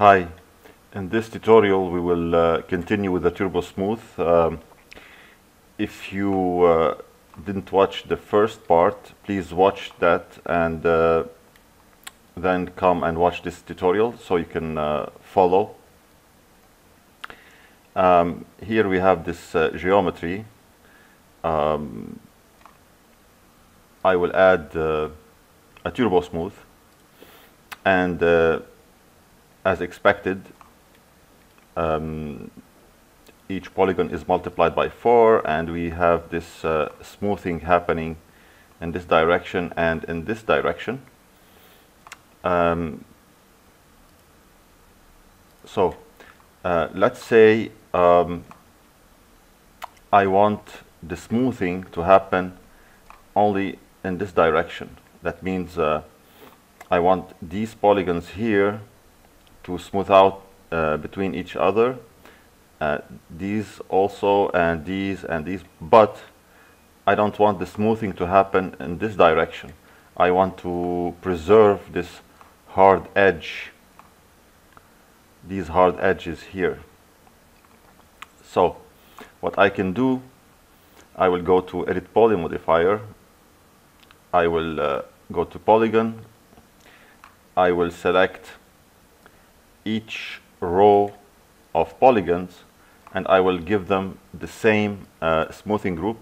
Hi, in this tutorial we will uh, continue with the Turbo Smooth. Um, if you uh, didn't watch the first part, please watch that and uh, then come and watch this tutorial so you can uh, follow. Um, here we have this uh, geometry. Um, I will add uh, a Turbo Smooth and as expected um, each polygon is multiplied by 4 and we have this uh, smoothing happening in this direction and in this direction. Um, so uh, let's say um, I want the smoothing to happen only in this direction. That means uh, I want these polygons here to smooth out uh, between each other. Uh, these also and these and these, but I don't want the smoothing to happen in this direction. I want to preserve this hard edge, these hard edges here. So what I can do, I will go to Edit Poly modifier. I will uh, go to Polygon. I will select each row of polygons and I will give them the same uh, smoothing group.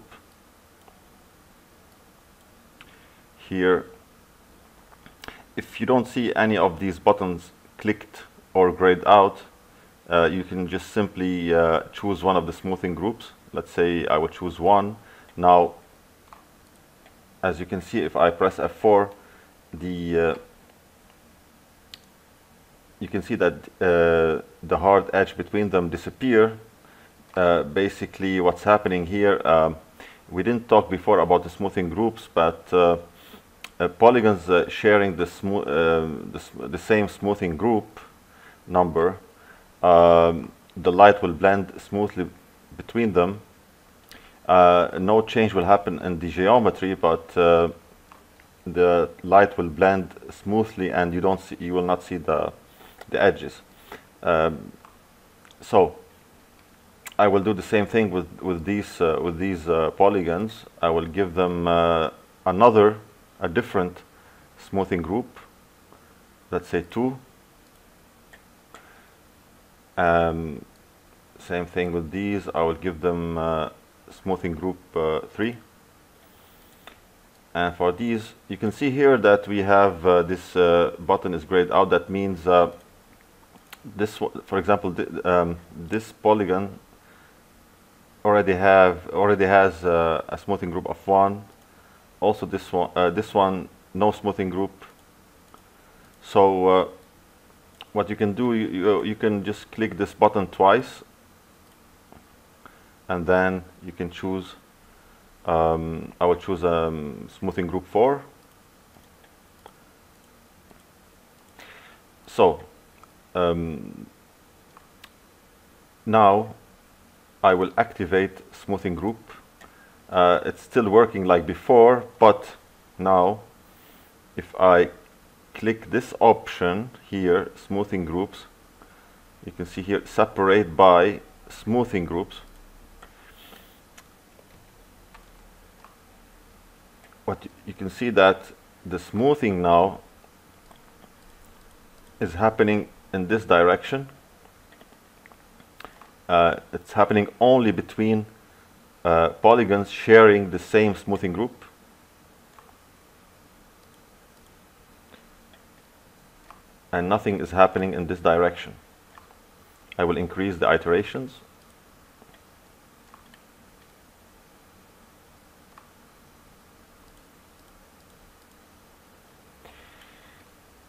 Here, if you don't see any of these buttons clicked or grayed out, uh, you can just simply uh, choose one of the smoothing groups. Let's say I would choose one. Now, as you can see, if I press F4, the uh, you can see that uh, the hard edge between them disappear. Uh, basically, what's happening here, um, we didn't talk before about the smoothing groups, but uh, polygons sharing the, the, the same smoothing group number um, the light will blend smoothly between them. Uh, no change will happen in the geometry, but uh, the light will blend smoothly, and you don't see, you will not see the the edges. Um, so I will do the same thing with with these uh, with these uh, polygons. I will give them uh, another a different smoothing group. Let's say two um, same thing with these. I will give them uh, smoothing group uh, 3. And for these, you can see here that we have uh, this button is grayed out. That means this, for example, th um, this polygon already have already has uh, a smoothing group of one. Also, this one, this one, no smoothing group. So what you can do, you, you, you, can just click this button twice and then you can choose, um, I will choose um, smoothing group 4. So um, now I will activate smoothing group. Uh, it's still working like before, but now if I click this option here, smoothing groups, you can see here separate by smoothing groups. What you can see that the smoothing now is happening in this direction. Uh, it's happening only between uh, polygons sharing the same smoothing group. and nothing is happening in this direction. I will increase the iterations.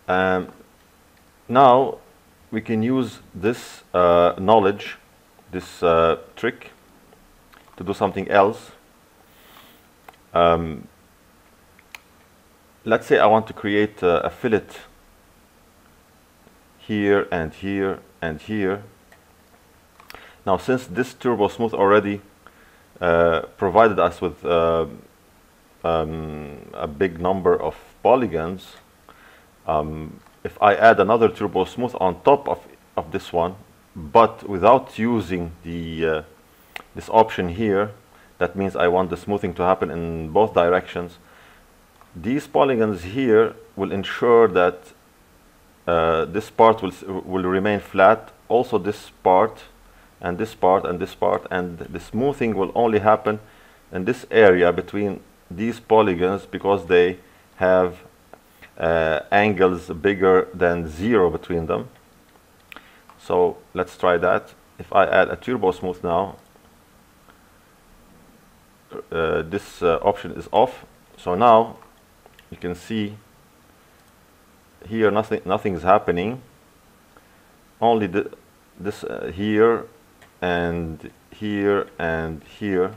Um, now we can use this uh, knowledge, this uh, trick, to do something else. Um, let's say I want to create uh, a fillet here and here and here. Now since this Turbo Smooth already uh, provided us with uh, um, a big number of polygons, um, if I add another Turbo Smooth on top of want this one, but without using the uh, this option here, that means I want the smoothing to happen in both directions. These polygons here will ensure that uh, this part will, will remain flat, also this part, and this part, and this part, and the smoothing will only happen in this area between these polygons because they have uh, angles bigger than zero between them. So let's try that. If I add a turbo smooth now, uh, this uh, option is off. So now you can see here nothing nothing is happening. Only the, this uh, here and here and here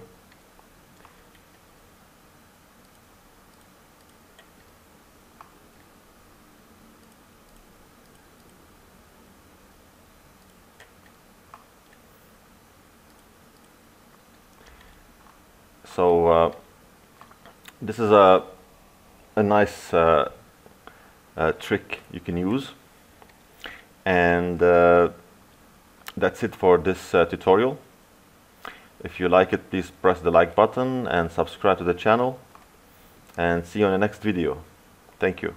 So uh, this is a, a nice uh, uh, trick you can use. And uh, that's it for this uh, tutorial. If you like it, please press the like button and subscribe to the channel. And see you on the next video. Thank you.